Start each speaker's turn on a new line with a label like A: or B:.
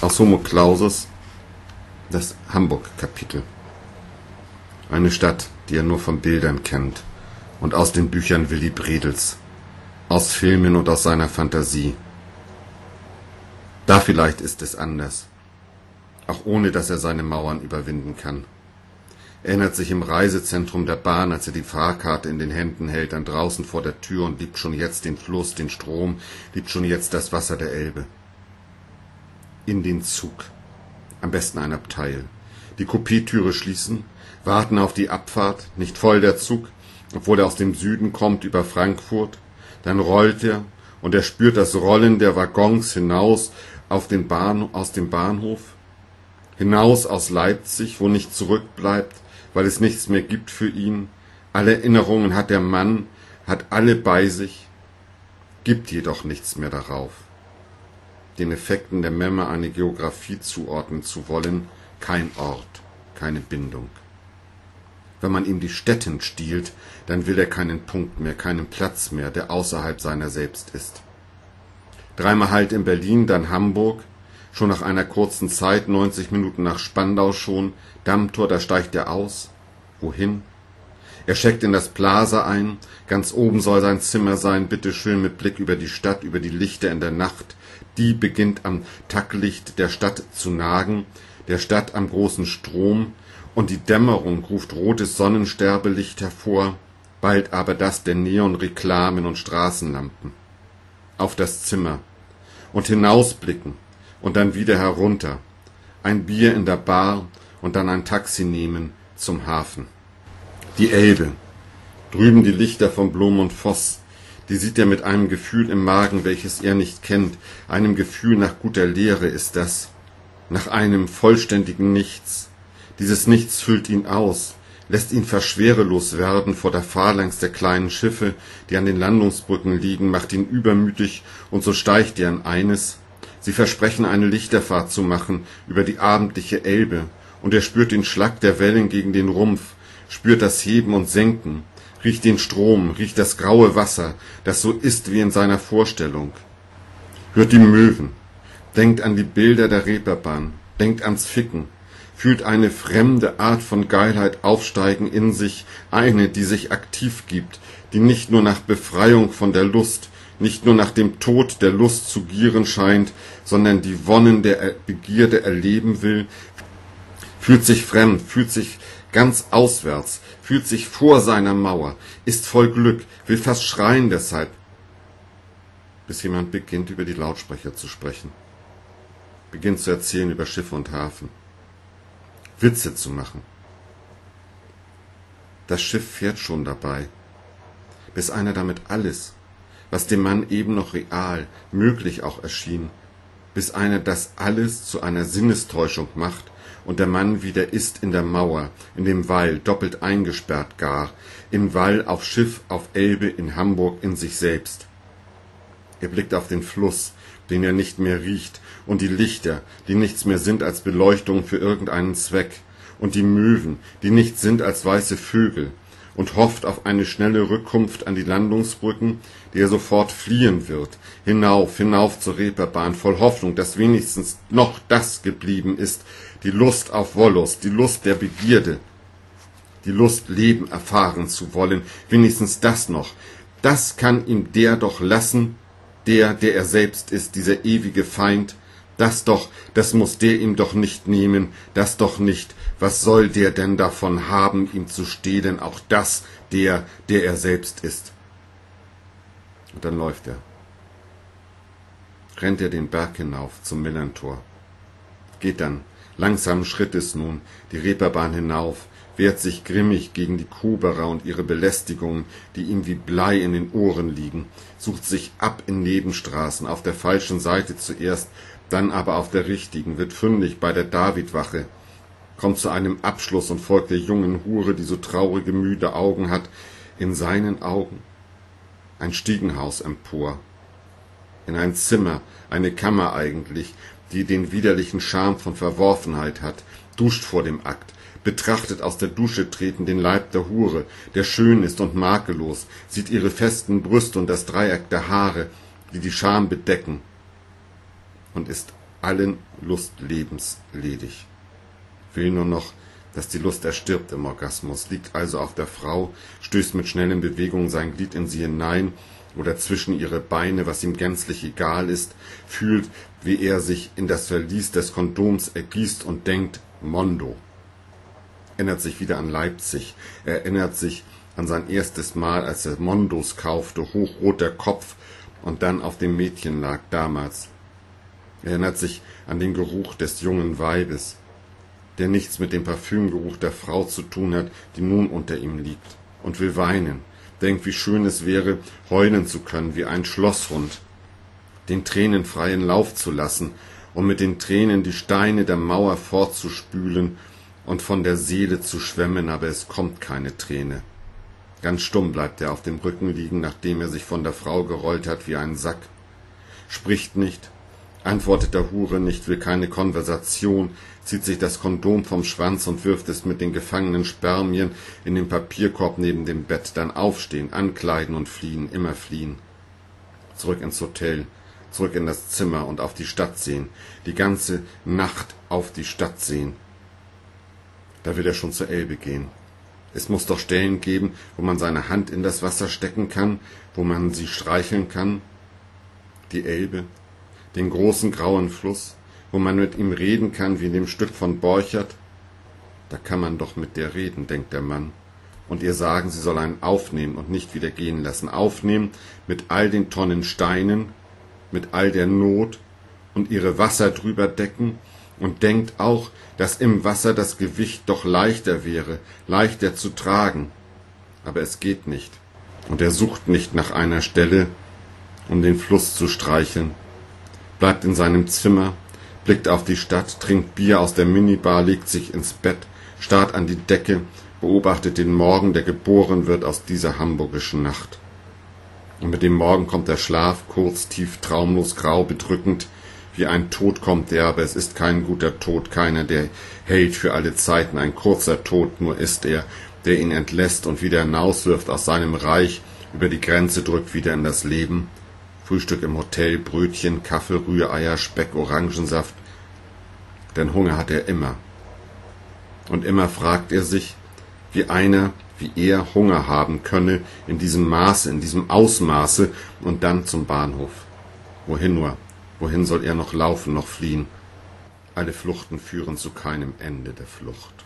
A: Aus Homo Clausus das Hamburg-Kapitel. Eine Stadt, die er nur von Bildern kennt und aus den Büchern Willy Bredels, aus Filmen und aus seiner Fantasie. Da vielleicht ist es anders, auch ohne dass er seine Mauern überwinden kann. Erinnert sich im Reisezentrum der Bahn, als er die Fahrkarte in den Händen hält, dann draußen vor der Tür und liebt schon jetzt den Fluss, den Strom, liebt schon jetzt das Wasser der Elbe. In den Zug. Am besten ein Abteil. Die Coupé-Türe schließen, warten auf die Abfahrt, nicht voll der Zug, obwohl er aus dem Süden kommt über Frankfurt. Dann rollt er und er spürt das Rollen der Waggons hinaus auf den Bahn, aus dem Bahnhof, hinaus aus Leipzig, wo nicht zurückbleibt, weil es nichts mehr gibt für ihn. Alle Erinnerungen hat der Mann, hat alle bei sich, gibt jedoch nichts mehr darauf. Den Effekten der Memme eine Geographie zuordnen zu wollen, kein Ort, keine Bindung. Wenn man ihm die Stätten stiehlt, dann will er keinen Punkt mehr, keinen Platz mehr, der außerhalb seiner selbst ist. Dreimal Halt in Berlin, dann Hamburg, schon nach einer kurzen Zeit, 90 Minuten nach Spandau schon, Dammtor, da steigt er aus. Wohin? Er checkt in das Plaza ein, ganz oben soll sein Zimmer sein, bitteschön mit Blick über die Stadt, über die Lichter in der Nacht. Die beginnt am Taglicht der Stadt zu nagen, der Stadt am großen Strom, und die Dämmerung ruft rotes Sonnensterbelicht hervor, bald aber das der Neonreklamen und Straßenlampen. Auf das Zimmer. Und hinausblicken. Und dann wieder herunter, ein Bier in der Bar. Und dann ein Taxi nehmen zum Hafen. Die Elbe, drüben die Lichter von Blom und Voss, die sieht er mit einem Gefühl im Magen, welches er nicht kennt, einem Gefühl nach guter Lehre ist das, nach einem vollständigen Nichts. Dieses Nichts füllt ihn aus, lässt ihn verschwerelos werden vor der Phalanx der kleinen Schiffe, die an den Landungsbrücken liegen, macht ihn übermütig, und so steigt er an eines. Sie versprechen eine Lichterfahrt zu machen über die abendliche Elbe, und er spürt den Schlag der Wellen gegen den Rumpf, spürt das Heben und Senken, riecht den Strom, riecht das graue Wasser, das so ist wie in seiner Vorstellung. Hört die Möwen, denkt an die Bilder der Reeperbahn, denkt ans Ficken, fühlt eine fremde Art von Geilheit aufsteigen in sich, eine, die sich aktiv gibt, die nicht nur nach Befreiung von der Lust, nicht nur nach dem Tod der Lust zu gieren scheint, sondern die Wonnen der Begierde erleben will, fühlt sich fremd, fühlt sich ganz auswärts, fühlt sich vor seiner Mauer, ist voll Glück, will fast schreien deshalb, bis jemand beginnt, über die Lautsprecher zu sprechen, beginnt zu erzählen über Schiffe und Hafen, Witze zu machen. Das Schiff fährt schon dabei, bis einer damit alles, was dem Mann eben noch real, möglich auch erschien, bis einer das alles zu einer Sinnestäuschung macht und der Mann wieder ist in der Mauer, in dem Wall, doppelt eingesperrt gar, im Wall, auf Schiff, auf Elbe, in Hamburg, in sich selbst. Er blickt auf den Fluss, den er nicht mehr riecht, und die Lichter, die nichts mehr sind als Beleuchtung für irgendeinen Zweck, und die Möwen, die nichts sind als weiße Vögel, und hofft auf eine schnelle Rückkunft an die Landungsbrücken, die er sofort fliehen wird, hinauf, hinauf zur Reeperbahn, voll Hoffnung, dass wenigstens noch das geblieben ist, die Lust auf Wollust, die Lust der Begierde, die Lust, Leben erfahren zu wollen, wenigstens das noch. Das kann ihm der doch lassen, der, der er selbst ist, dieser ewige Feind, das doch, das muss der ihm doch nicht nehmen, das doch nicht, was soll der denn davon haben, ihm zu stehlen, auch das, der, der er selbst ist. Und dann läuft er. Rennt er den Berg hinauf zum Millantor. Geht dann, langsamen Schrittes nun, die Reeperbahn hinauf, wehrt sich grimmig gegen die Kuberer und ihre Belästigungen, die ihm wie Blei in den Ohren liegen, sucht sich ab in Nebenstraßen, auf der falschen Seite zuerst, dann aber auf der richtigen, wird fündig bei der Davidwache, kommt zu einem Abschluss und folgt der jungen Hure, die so traurige, müde Augen hat, in seinen Augen. Ein Stiegenhaus empor, in ein Zimmer, eine Kammer eigentlich, die den widerlichen Charme von Verworfenheit hat, duscht vor dem Akt, betrachtet aus der Dusche treten den Leib der Hure, der schön ist und makellos, sieht ihre festen Brüste und das Dreieck der Haare, die die Scham bedecken, und ist allen Lustlebens ledig. Will nur noch, dass die Lust erstirbt im Orgasmus, liegt also auf der Frau, stößt mit schnellen Bewegungen sein Glied in sie hinein oder zwischen ihre Beine, was ihm gänzlich egal ist, fühlt, wie er sich in das Verlies des Kondoms ergießt und denkt, Mondo. Erinnert sich wieder an Leipzig, erinnert sich an sein erstes Mal, als er Mondos kaufte, hochrot der Kopf und dann auf dem Mädchen lag damals. Erinnert sich an den Geruch des jungen Weibes, der nichts mit dem Parfümgeruch der Frau zu tun hat, die nun unter ihm liegt, und will weinen, denkt, wie schön es wäre, heulen zu können wie ein Schlosshund, den Tränen freien Lauf zu lassen und mit den Tränen die Steine der Mauer fortzuspülen und von der Seele zu schwemmen, aber es kommt keine Träne. Ganz stumm bleibt er auf dem Rücken liegen, nachdem er sich von der Frau gerollt hat wie ein Sack, spricht nicht, antwortet der Hure nicht, will keine Konversation, zieht sich das Kondom vom Schwanz und wirft es mit den gefangenen Spermien in den Papierkorb neben dem Bett, dann aufstehen, ankleiden und fliehen, immer fliehen. Zurück ins Hotel, zurück in das Zimmer und auf die Stadt sehen, die ganze Nacht auf die Stadt sehen. Da will er schon zur Elbe gehen. Es muss doch Stellen geben, wo man seine Hand in das Wasser stecken kann, wo man sie streicheln kann. Die Elbe, den großen grauen Fluss, wo man mit ihm reden kann wie in dem Stück von Borchert. Da kann man doch mit der reden, denkt der Mann, und ihr sagen, sie soll einen aufnehmen und nicht wieder gehen lassen. Aufnehmen mit all den Tonnen Steinen, mit all der Not und ihre Wasser drüber decken und denkt auch, dass im Wasser das Gewicht doch leichter wäre, leichter zu tragen. Aber es geht nicht. Und er sucht nicht nach einer Stelle, um den Fluss zu streicheln, bleibt in seinem Zimmer blickt auf die Stadt, trinkt Bier aus der Minibar, legt sich ins Bett, starrt an die Decke, beobachtet den Morgen, der geboren wird aus dieser hamburgischen Nacht. Und mit dem Morgen kommt der Schlaf, kurz, tief, traumlos, grau, bedrückend, wie ein Tod kommt der, aber es ist kein guter Tod, keiner, der hält für alle Zeiten, ein kurzer Tod nur ist er, der ihn entlässt und wieder hinauswirft aus seinem Reich, über die Grenze drückt wieder in das Leben, Frühstück im Hotel, Brötchen, Kaffee, Rühreier, Speck, Orangensaft. Denn Hunger hat er immer. Und immer fragt er sich, wie einer wie er Hunger haben könne in diesem Maße, in diesem Ausmaße und dann zum Bahnhof. Wohin nur? Wohin soll er noch laufen, noch fliehen? Alle Fluchten führen zu keinem Ende der Flucht.